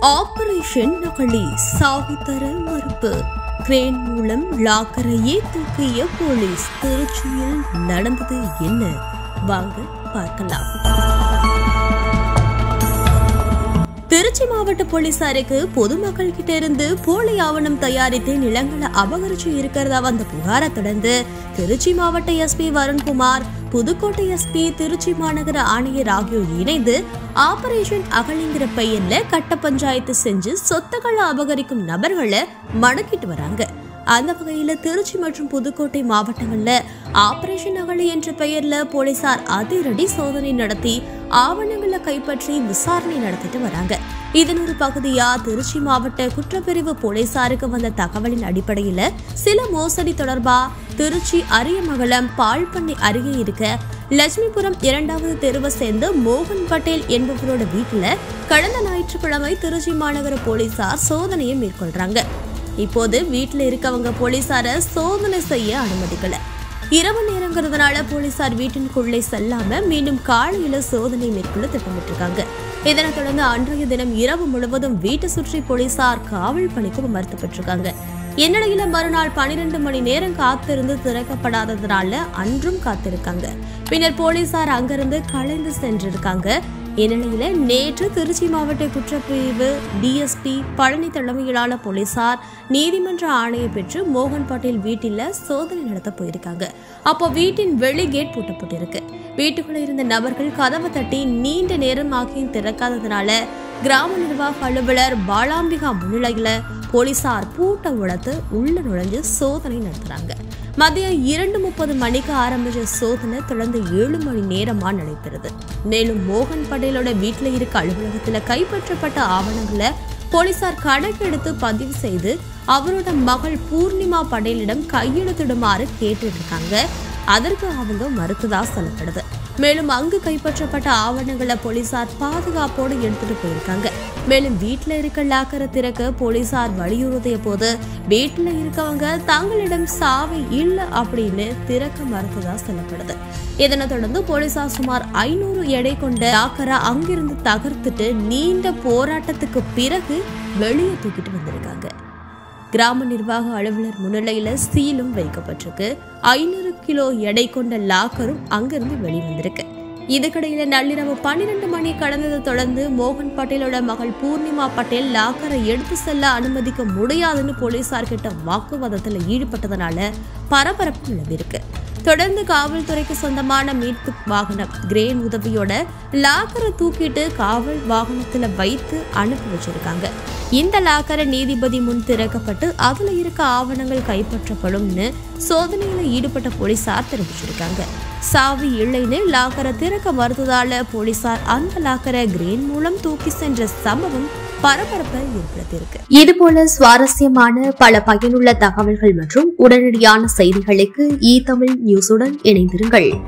Operation நகலி சாவித்தர மறுப்பு. Crane மூலம் லாக்கரையே தூக்கிய போலீஸ் திருச்சியில் நடந்தது என்ன? வாங்க பார்க்கலாம். திருச்சி மாவட்ட போலீசாருக்கு பொதுமக்கள் கிட்ட இருந்து போலி ஆவணம் தயாரித்து நிலங்களை அபகரிச்சு இருக்கிறதா வந்த புகாரை தொடர்ந்து திருச்சி மாவட்ட எஸ்பி வருண்குமார் புதுக்கோட்டை எஸ்பி திருச்சி மாநகர ஆணையர் ஆகியோர் இணைந்து ஆபரேஷன் அகலிங்கிற பெயர்ல கட்ட பஞ்சாயத்து செஞ்சு சொத்துக்களை அபகரிக்கும் நபர்களை மடக்கிட்டு வராங்க. அந்த வகையில திருச்சி மற்றும் புதுக்கோட்டை மாவட்டங்கள்ல ஆபரேஷன் அகழி என்ற பெயர்ல போலீசார் அதிரடி சோதனை நடத்தி ஆவணங்களை கைப்பற்றி விசாரணை நடத்திட்டு வராங்க. இதன் ஒரு பகுதியா திருச்சி மாவட்ட குற்றப்பிரிவு போலீசாருக்கு வந்த தகவலின் அடிப்படையில சில மோசடி தொடர்பா திருச்சி அரியமங்கலம் பால்பண்ணை அருகே இருக்க லட்சுமிபுரம் இரண்டாவது தெருவை சேர்ந்த மோகன் பட்டேல் என்பவரோட வீட்டுல கடந்த ஞாயிற்றுக்கிழமை திருச்சி மாநகர போலீசார் சோதனையை மேற்கொள்றாங்க. இப்போது வீட்டுல இருக்கவங்க போலீசார சோதனை செய்ய அனுமதிக்கல. இரவு நேரங்கிறதுனால போலீசார் வீட்டினுக்குள்ளே செல்லாம மீண்டும் காலையில சோதனை மேற்கொள்ள திட்டமிட்டிருக்காங்க. இதனைத் தொடர்ந்து அன்றைய தினம் இரவு முழுவதும் வீட்டை சுற்றி போலீசார் காவல் பணிக்கு அமர்த்தப்பட்டிருக்காங்க இந்நிலையில மறுநாள் பனிரெண்டு மணி நேரம் காத்திருந்து திறக்கப்படாததுனால அன்றும் காத்திருக்காங்க. பின்னர் போலீசார் அங்கிருந்து கலைந்து சென்றிருக்காங்க. இந்நிலையில நேற்று திருச்சி மாவட்ட குற்றப்பிரிவு டிஎஸ்பி பழனி தலைமையிலான போலீசார் நீதிமன்ற ஆணையை பெற்று மோகன் பட்டேல் வீட்டில் சோதனை நடத்த போயிருக்காங்க. அப்போ வீட்டின் வெளி கேட் பூட்டப்பட்டிருக்கு. வீட்டுக்குள்ள இருந்த நபர்கள் கதவை தட்டி நீண்ட நேரம் ஆகியும் திறக்காததுனால கிராம நிர்வாக அலுவலர் பாலாம்பிகா முன்னிலையில போலீசார் பூட்டை உடைத்து உள்ள நுழைஞ்சு சோதனை நடத்துறாங்க. மதியம் இரண்டு முப்பது மணிக்கு ஆரம்பிச்ச சோதனை தொடர்ந்து ஏழு மணி நேரமா நடைபெறுது. மேலும் மோகன் படேலோட வீட்டில் இருக்க அலுவலகத்தில் கைப்பற்றப்பட்ட ஆவணங்களை போலீசார் கணக்கெடுத்து பதிவு செய்து அவரோட மகள் பூர்ணிமா படேலிடம் கையெழுத்திடுமாறு கேட்டுருக்காங்க அதற்கு அவங்க மறுத்ததா சொல்லப்படுது. மேலும் அங்கு கைப்பற்றப்பட்ட ஆவணங்களை போலீசார் பாதுகாப்போடு எடுத்துட்டு போயிருக்காங்க. மேலும் வீட்டுல இருக்க லாக்கரை திறக்க போலீசார் வலியுறுத்திய போது வீட்டுல இருக்கவங்க தங்களிடம் சாவி இல்லை அப்படின்னு திறக்க மறுத்ததா சொல்லப்படுது. இதனைத் தொடர்ந்து போலீசார் சுமார் ஐநூறு எடை கொண்ட லாக்கரை அங்கிருந்து தகர்த்துட்டு நீண்ட போராட்டத்துக்கு பிறகு வெளியே தூக்கிட்டு வந்திருக்காங்க. கிராம நிர்வாக அலுவலர் முன்னிலையில சீலும் வைக்கப்பட்டிருக்கு. ஐநூறு கிலோ எடை கொண்ட லாக்கரும் அங்கிருந்து வெளிவந்திருக்கு. இதுக்கிடையில நள்ளிரவு பன்னிரண்டு மணி கடந்ததை தொடர்ந்து மோகன் பட்டேலோட மகள் பூர்ணிமா பட்டேல் லாக்கரை எடுத்து செல்ல அனுமதிக்க முடியாதுன்னு போலீசார் கிட்ட வாக்குவாதத்துல ஈடுபட்டதனால பரபரப்பு நிலவிருக்கு தொடர்ந்து காவல்துறைக்கு சொந்தமான மீட்பு வாகனம் கிரேன் உதவியோட லாக்கரை தூக்கிட்டு காவல் வாகனத்துல வைத்து அனுப்பி வச்சிருக்காங்க. இந்த லாக்கரை நீதிபதி முன் திறக்கப்பட்டு அதுல இருக்க ஆவணங்கள் கைப்பற்றப்படும்னு சோதனையில ஈடுபட்ட போலீசார் தெரிவிச்சிருக்காங்க. சாவி இல்லைன்னு லாக்கரை திறக்க மறுத்ததால போலீசார் அந்த லாக்கரை கிரேன் மூலம் தூக்கி சென்ற சம்பவம் பரபரப்பை ஏற்படுத்தியிருக்கு. இது போல சுவாரஸ்யமான பல பயனுள்ள தகவல்கள் மற்றும் உடனடியான செய்திகளுக்கு இ தமிழ் நியூஸுடன் இணைந்திருங்கள்.